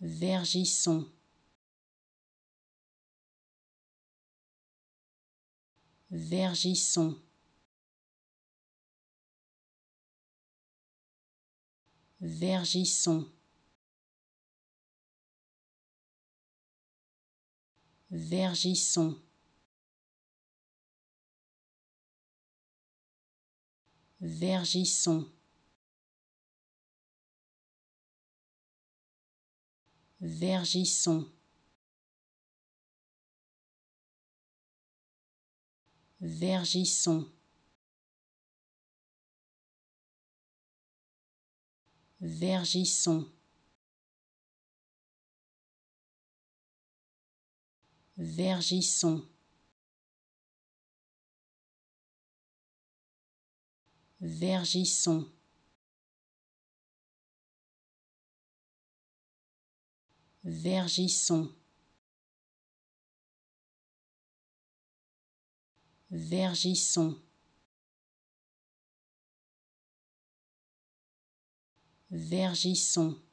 Vergisson. Vergisson. Vergisson. Vergisson. Vergisson. Vergisson. Vergisson. Vergisson. Vergisson. Vergisson. Vergisson.